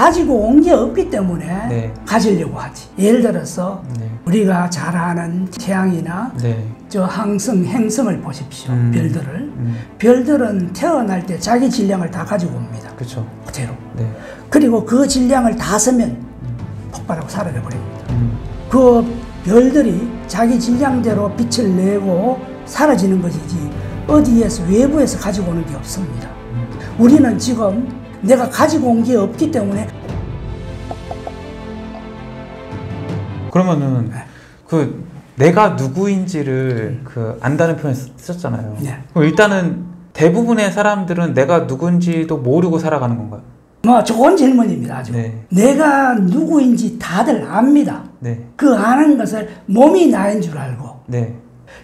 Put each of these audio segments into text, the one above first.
가지고 온 게 없기 때문에 네. 가지려고 하지. 예를 들어서 네. 우리가 잘 아는 태양이나 네. 저 항성, 행성을 보십시오. 음. 별들을. 음. 별들은 태어날 때 자기 질량을 다 가지고 옵니다. 그렇죠. 그대로. 네. 그리고 그 질량을 다 쓰면 폭발하고 사라져 버립니다. 음. 그 별들이 자기 질량대로 빛을 내고 사라지는 것이지 어디에서 외부에서 가지고 오는 게 없습니다. 우리는 지금 내가 가지고 온 게 없기 때문에 그러면은 그 내가 누구인지를 그 안다는 표현 쓰- 쓰셨잖아요. 네. 그럼 일단은 대부분의 사람들은 내가 누군지도 모르고 살아가는 건가요? 뭐 좋은 질문입니다. 아주 네. 내가 누구인지 다들 압니다. 네. 그 아는 것을 몸이 나인 줄 알고 네.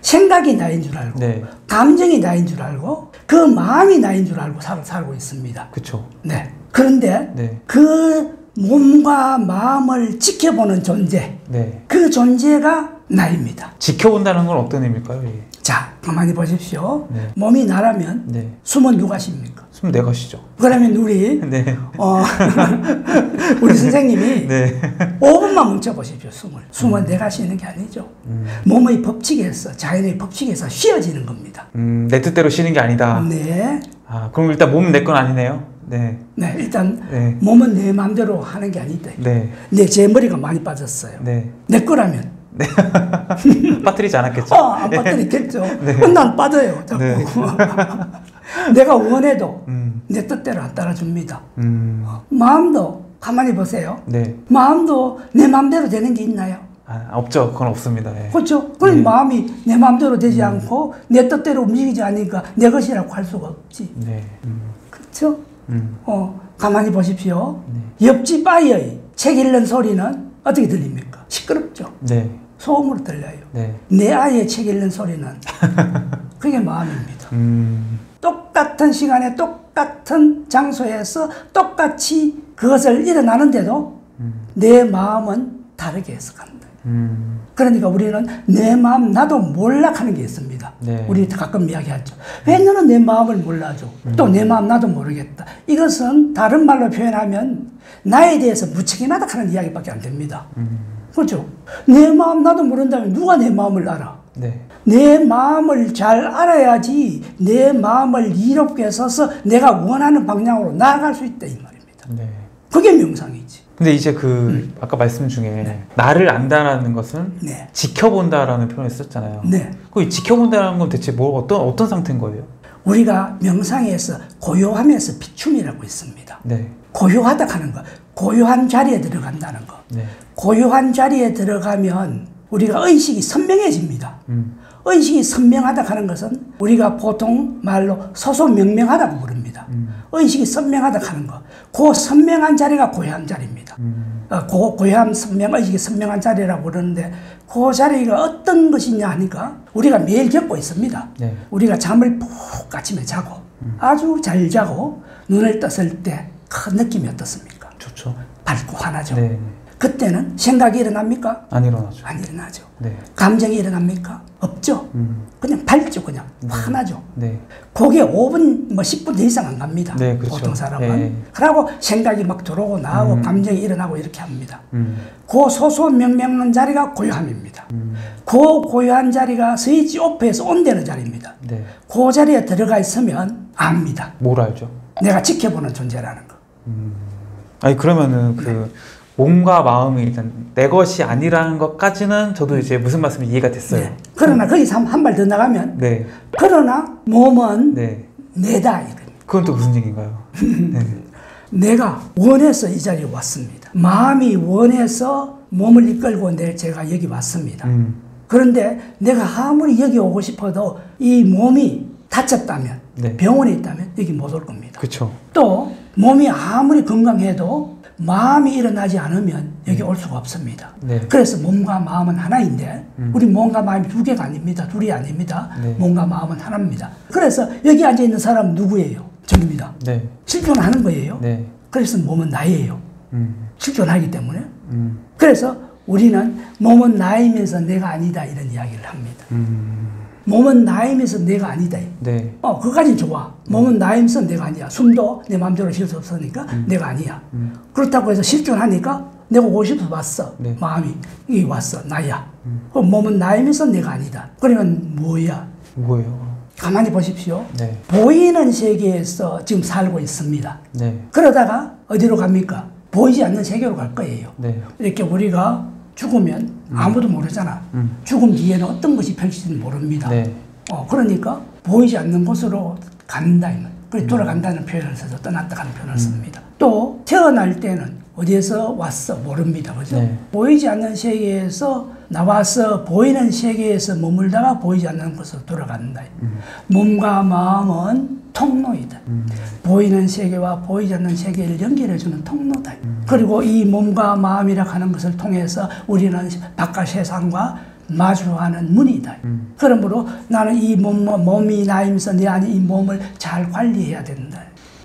생각이 나인 줄 알고 네. 감정이 나인 줄 알고 그 마음이 나인 줄 알고 살, 살고 있습니다. 그쵸. 네. 그런데 네. 그 몸과 마음을 지켜보는 존재, 네. 그 존재가 나입니다. 지켜본다는 건 어떤 의미일까요? 예. 자, 가만히 보십시오. 네. 몸이 나라면 네. 숨은 누가 쉽니까? 숨 내가시죠. 그러면 우리 네. 어, 우리 선생님이 네. 5분만 멈춰 보십시오. 숨을. 숨은 내가 쉬는 게 아니죠. 몸의 법칙에서 자연의 법칙에서 쉬어지는 겁니다. 음, 내 뜻대로 쉬는 게 아니다. 네. 아, 그럼 일단 몸은 내 건 아니네요. 네. 네, 일단 네. 몸은 내 마음대로 하는 게 아니다. 네. 내제 머리가 많이 빠졌어요. 네. 내 거라면 빠뜨리지 않았겠죠? 어, 안 빠뜨리겠죠. 어, 난 빠져요. 자꾸. 네. 내가 원해도 음. 내 뜻대로 안 따라줍니다. 음. 마음도 가만히 보세요. 네. 마음도 내 마음대로 되는 게 있나요? 아, 없죠. 그건 없습니다. 예. 그렇죠. 그럼 네. 마음이 내 마음대로 되지 않고 내 뜻대로 움직이지 않으니까 내 것이라고 할 수가 없지. 네. 음. 그렇죠? 음. 어, 가만히 보십시오. 네. 옆집 아이의 책 읽는 소리는 어떻게 들립니까? 시끄럽죠. 네. 소음으로 들려요. 네. 내 아이의 책 읽는 소리는 그게 마음입니다. 음. 똑같은 시간에 똑같은 장소에서 똑같이 그것을 일어나는데도 음. 내 마음은 다르게 해석한다. 음. 그러니까 우리는 내 마음 나도 몰락하는 게 있습니다. 네. 우리 가끔 이야기하죠. 왜 너는 내 마음을 몰라줘? 음. 또내 마음 나도 모르겠다. 이것은 다른 말로 표현하면 나에 대해서 무책임하다 하는 이야기밖에 안 됩니다. 음. 그렇죠? 내 마음 나도 모른다면 누가 내 마음을 알아? 네. 내 마음을 잘 알아야지 내 마음을 이롭게 서서 내가 원하는 방향으로 나아갈 수 있다 이 말입니다. 네. 그게 명상이지. 근데 이제 그 아까 말씀 중에 나를 안다라는 것은 네. 지켜본다라는 표현을 썼잖아요. 네. 그 지켜본다는 건 대체 뭐 어떤 어떤 상태인 거예요? 우리가 명상에서 고요하면서 비춤이라고 있습니다. 네. 고요하다 하는 거. 고요한 자리에 들어간다는 거. 네. 고요한 자리에 들어가면 우리가 의식이 선명해집니다. 음. 의식이 선명하다 하는 것은 우리가 보통 말로 소소명명하다고 부릅니다. 의식이 선명하다 하는 거. 그 선명한 자리가 고요한 자리입니다. 음. 어, 고, 고요함 선명, 의식이 선명한 자리라고 그러는데 그 자리가 어떤 것이냐 하니까 우리가 매일 겪고 있습니다. 네. 우리가 잠을 푹 아침에 자고 아주 잘 자고 눈을 떴을 때 큰 느낌이 어떻습니까? 좋죠. 밝고 환하죠. 네. 그때는 생각이 일어납니까? 안 일어나죠. 안 일어나죠. 네. 감정이 일어납니까? 없죠. 음. 그냥 밝죠, 그냥 환하죠. 네. 그게 5분, 뭐 10분 더 이상 안 갑니다. 네, 그렇죠. 보통 사람은. 네. 그러고 생각이 막 들어오고 나오고 감정이 일어나고 이렇게 합니다. 음. 그 소소명명한 자리가 고요함입니다. 음. 그 고요한 자리가 스위치 오프에서 온되는 자리입니다. 네. 그 자리에 들어가 있으면 압니다. 뭘 알죠? 내가 지켜보는 존재라는 거. 아니 그러면은 그 몸과 마음이 일단 내 것이 아니라는 것까지는 저도 이제 무슨 말씀인지 이해가 됐어요. 네. 그러나 거기서 한 발 더 나가면 네. 그러나 몸은 네. 내다. 그건 또 무슨 얘기인가요? 네. 내가 원해서 이 자리에 왔습니다. 마음이 원해서 몸을 이끌고 내 제가 여기 왔습니다. 음. 그런데 내가 아무리 여기 오고 싶어도 이 몸이 다쳤다면 네. 병원에 있다면 여기 못 올 겁니다. 그쵸. 또 몸이 아무리 건강해도 마음이 일어나지 않으면 여기 올 수가 없습니다. 네. 그래서 몸과 마음은 하나인데 우리 몸과 마음이 두 개가 아닙니다. 둘이 아닙니다. 네. 몸과 마음은 하나입니다. 그래서 여기 앉아 있는 사람은 누구예요? 저입니다. 네. 실존하는 거예요. 네. 그래서 몸은 나예요. 음. 실존하기 때문에. 음. 그래서 우리는 몸은 나이면서 내가 아니다 이런 이야기를 합니다. 음. 몸은 나이면서 내가 아니다. 네. 어, 그까진 좋아. 몸은 나이면서 내가 아니야. 숨도 내 마음대로 쉴 수 없으니까 음. 내가 아니야. 그렇다고 해서 실존하니까 내가 50도 왔어. 네. 음. 마음이 이 왔어. 나야. 그 몸은 나이면서 내가 아니다. 그러면 뭐야? 뭐예요? 가만히 보십시오. 네. 보이는 세계에서 지금 살고 있습니다. 네. 그러다가 어디로 갑니까? 보이지 않는 세계로 갈 거예요. 네. 이렇게 우리가 죽으면 아무도 모르잖아. 음. 죽음 뒤에는 어떤 것이 펼칠지는 모릅니다. 네. 어, 그러니까 보이지 않는 곳으로 간다. 이 말. 그래서 돌아간다는 표현을 써서 떠났다 가는 표현을 씁니다. 또 태어날 때는 어디에서 왔어 모릅니다. 그죠? 네. 보이지 않는 세계에서 나와서 보이는 세계에서 머물다가 보이지 않는 곳으로 돌아간다. 몸과 마음은 통로이다. 보이는 세계와 보이지 않는 세계를 연결해주는 통로다. 그리고 이 몸과 마음이라 하는 것을 통해서 우리는 바깥 세상과 마주하는 문이다. 그러므로 나는 이 몸, 몸이 나이면서 내 안에 이 몸을 잘 관리해야 된다.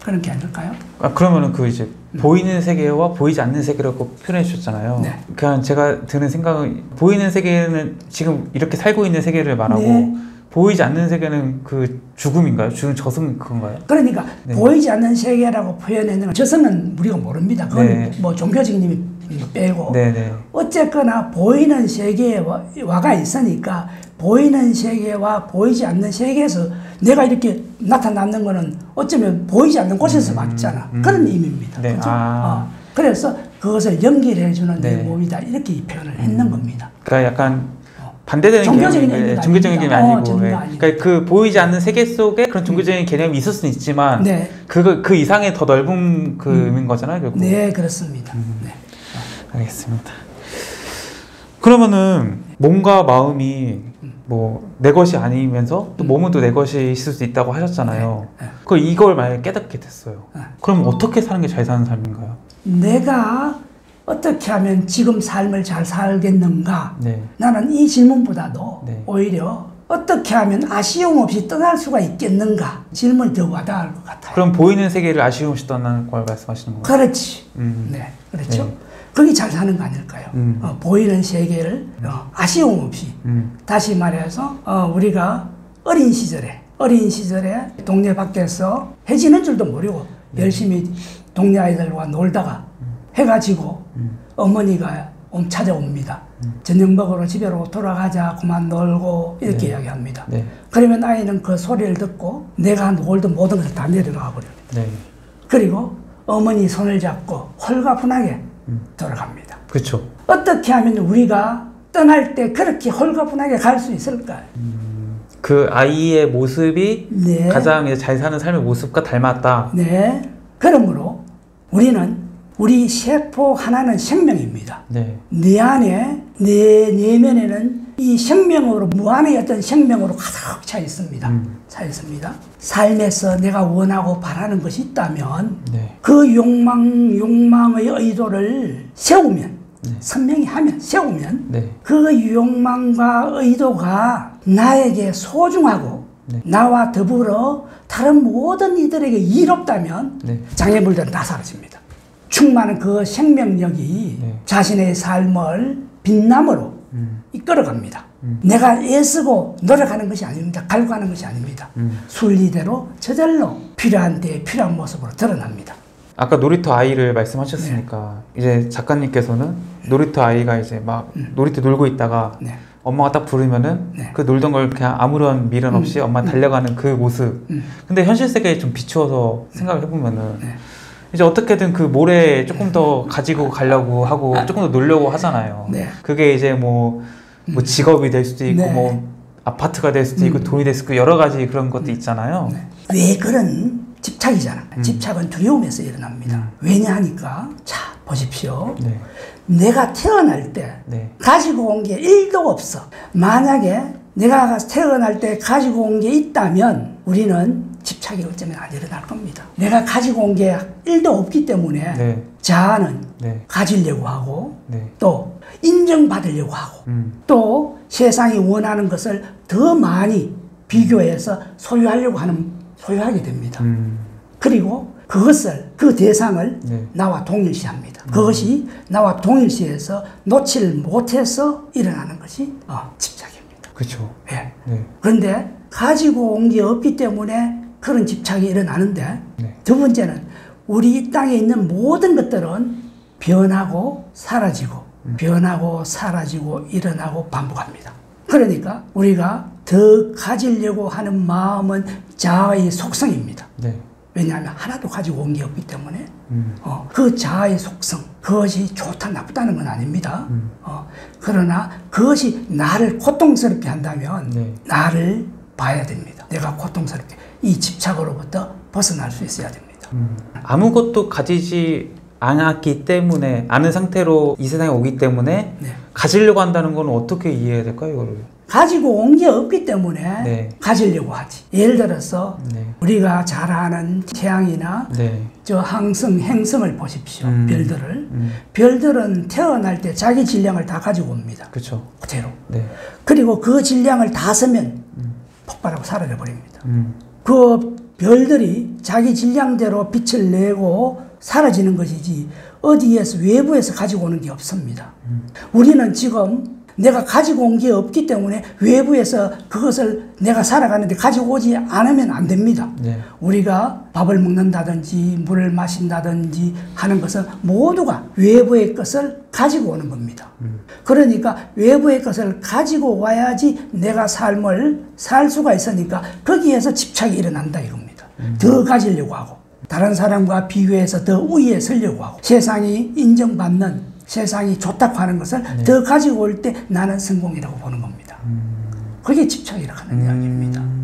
그런 게 아닐까요? 아 그러면은 그 이제 보이는 세계와 보이지 않는 세계라고 표현해 주셨잖아요. 네. 그냥 제가 드는 생각은 보이는 세계는 지금 이렇게 살고 있는 세계를 말하고 네. 보이지 않는 세계는 그 죽음인가요? 죽음 저승 그건가요? 그러니까 네. 보이지 않는 세계라고 표현했는 건 저서는 우리가 모릅니다. 그건 네. 뭐 종교적인 이 빼고 네네. 어쨌거나 보이는 세계에 와- 와가 있으니까 보이는 세계와 보이지 않는 세계에서 내가 이렇게 나타나는 거는 어쩌면 보이지 않는 곳에서 왔잖아. 음. 그런 의미입니다. 네, 그죠? 아. 어, 그래서 그것을 연결해주는 내 네. 음. 몸이다. 이렇게 이 표현을 했는 겁니다. 그러니까 약간 반대되는 종교적인 개념이 의미가 종교적인 개념이. 어, 아니고 전혀 예. 그러니까 그 보이지 않는 세계 속에 그런 종교적인 개념이 있을 수는 있지만 네. 그거 그 이상의 더 넓은 그 의미인 거잖아요, 결국. 네, 그렇습니다. 음. 네. 알겠습니다. 그러면은 몸과 마음이 뭐 내 것이 아니면서 또 몸은 또 내 것이 있을 수 있다고 하셨잖아요. 네, 네. 그 이걸 만약에 깨닫게 됐어요. 네. 그럼 어떻게 사는 게 잘 사는 삶인가요? 내가 어떻게 하면 지금 삶을 잘 살겠는가? 네. 나는 이 질문보다도 네. 오히려 어떻게 하면 아쉬움 없이 떠날 수가 있겠는가? 질문이 더 와닿을 것 같아요. 그럼 보이는 세계를 아쉬움 없이 떠나는 걸 말씀하시는 건가요? 그렇지. 음. 네, 그렇죠. 네. 그게 잘 사는 거 아닐까요? 음. 어, 보이는 세계를 어, 아쉬움 없이 음. 다시 말해서 어, 우리가 어린 시절에 어린 시절에 동네 밖에서 해지는 줄도 모르고 네. 열심히 동네 아이들과 놀다가 해가 지고 음. 어머니가 옴 찾아옵니다. 저녁 먹으러 집으로 돌아가자 그만 놀고 이렇게 네. 이야기합니다. 네. 그러면 아이는 그 소리를 듣고 내가 놀던 모든 것을 다 내려놔 버려요. 네. 그리고 어머니 손을 잡고 홀가분하게 음. 돌아갑니다. 그렇죠. 어떻게 하면 우리가 떠날 때 그렇게 홀가분하게 갈 수 있을까요? 그 아이의 모습이 네. 가장 잘 사는 삶의 모습과 닮았다. 네. 그러므로 우리는 우리 세포 하나는 생명입니다. 네. 내 안에 내 내면에는 이 생명으로 무한의 어떤 생명으로 가득 차 있습니다. 음. 차 있습니다. 삶에서 내가 원하고 바라는 것이 있다면 네. 그 욕망 욕망의 의도를 세우면 네. 선명히 하면 세우면 네. 그 욕망과 의도가 나에게 소중하고 네. 나와 더불어 다른 모든 이들에게 이롭다면 네. 장애물들은 다 사라집니다. 충만한 그 생명력이 네. 자신의 삶을 빛남으로 음. 이끌어갑니다. 음. 내가 애쓰고 노력하는 것이 아닙니다. 갈구하는 것이 아닙니다. 음. 순리대로 저절로 필요한 때에 필요한 모습으로 드러납니다. 아까 놀이터 아이를 말씀하셨으니까 네. 이제 작가님께서는 놀이터 아이가 이제 막 놀이터 놀고 있다가 네. 엄마가 딱 부르면은 네. 그 놀던 걸 그냥 아무런 미련 없이 엄마 달려가는 그 모습. 음. 근데 현실 세계에 좀 비추어서 생각을 해보면은 네. 이제 어떻게든 그 모래 조금 더 가지고 가려고 하고 조금 더 놀려고 하잖아요. 네. 그게 이제 뭐, 뭐 직업이 될 수도 있고 네. 뭐 아파트가 될 수도 있고 돈이 될 수도 있고 여러 가지 그런 것도 있잖아요. 네. 왜 그런 집착이잖아. 음. 집착은 두려움에서 일어납니다. 왜냐하니까 자 보십시오. 네. 내가 태어날 때 네. 가지고 온 게 1도 없어. 만약에 내가 태어날 때 가지고 온 게 있다면 우리는 집착이 어쩌면 안 일어날 겁니다. 내가 가지고 온 게 1도 없기 때문에 네. 자아는 네. 가지려고 하고 네. 또 인정받으려고 하고 음. 또 세상이 원하는 것을 더 많이 비교해서 소유하려고 하는 소유하게 됩니다. 음. 그리고 그것을 그 대상을 네. 나와 동일시합니다. 그것이 나와 동일시해서 놓지를 못해서 일어나는 것이 어, 집착입니다. 그렇죠. 예. 네. 그런데 가지고 온 게 없기 때문에 그런 집착이 일어나는데 네. 두 번째는 우리 이 땅에 있는 모든 것들은 변하고 사라지고 변하고 사라지고 일어나고 반복합니다. 그러니까 우리가 더 가지려고 하는 마음은 자아의 속성입니다. 네. 왜냐하면 하나도 가지고 온 게 없기 때문에 음. 어, 그 자아의 속성 그것이 좋다 나쁘다는 건 아닙니다. 음. 어, 그러나 그것이 나를 고통스럽게 한다면 네. 나를 봐야 됩니다. 내가 고통스럽게 이 집착으로부터 벗어날 수 있어야 됩니다. 음. 아무것도 가지지 않았기 때문에 아는 상태로 이 세상에 오기 때문에 네. 가지려고 한다는 건 어떻게 이해해야 될까요, 이거를? 가지고 온 게 없기 때문에 네. 가지려고 하지. 예를 들어서 네. 우리가 잘 아는 태양이나 네. 저 항성, 행성을 보십시오. 음. 별들을. 음. 별들은 태어날 때 자기 질량을 다 가지고 옵니다. 그렇죠. 그대로. 네. 그리고 그 질량을 다 쓰면 폭발하고 사라져 버립니다. 음. 그 별들이 자기 질량대로 빛을 내고 사라지는 것이지 어디에서 외부에서 가지고 오는 게 없습니다. 우리는 지금 내가 가지고 온 게 없기 때문에 외부에서 그것을 내가 살아가는데 가지고 오지 않으면 안 됩니다. 네. 우리가 밥을 먹는다든지 물을 마신다든지 하는 것은 모두가 외부의 것을 가지고 오는 겁니다. 그러니까 외부의 것을 가지고 와야지 내가 삶을 살 수가 있으니까 거기에서 집착이 일어난다 이겁니다. 더 가지려고 하고 다른 사람과 비교해서 더 우위에 서려고 하고 세상이 인정받는 세상이 좋다고 하는 것을 더 가지고 올 때 나는 성공이라고 보는 겁니다. 그게 집착이라고 하는 이야기입니다. 음.